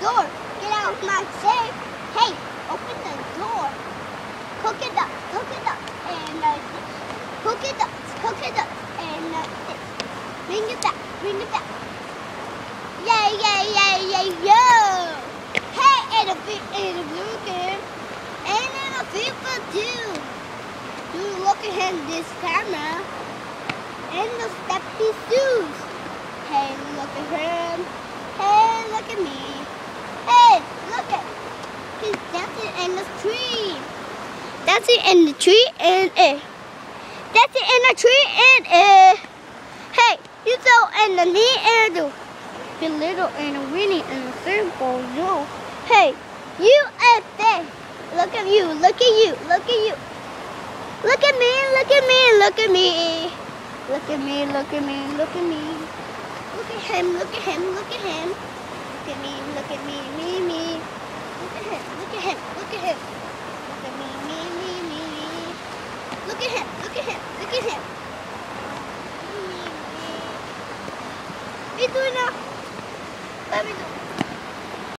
door. Get out of my safe. Hey, open the door. Cook it up, cook it up, and uh, this. Cook it up, cook it up, and uh, this. Bring it back, bring it back. Yay, yay, yay, yay, yo! Hey, and a big, and a blue game, and then a people too. Dude, look at him, this camera, and the steppy shoes. Hey, look at him. Hey, look at me. Hey, look at. He's dancing in the tree. Dancing in the tree and eh. Dancing in the tree and eh. Hey, you so in the knee and. Be little and a winning and a simple no. Hey, you and they. Look at you, look at you, look at you. Look at me, look at me, look at me. Look at me, look at me, look at me. Look at him, look at him, look at him. Look at me, look at me, me, me. Look at him, look at him, look at him. Look at me, me, me, me, me. Look at him, look at him, look at him. Ito na. Ko,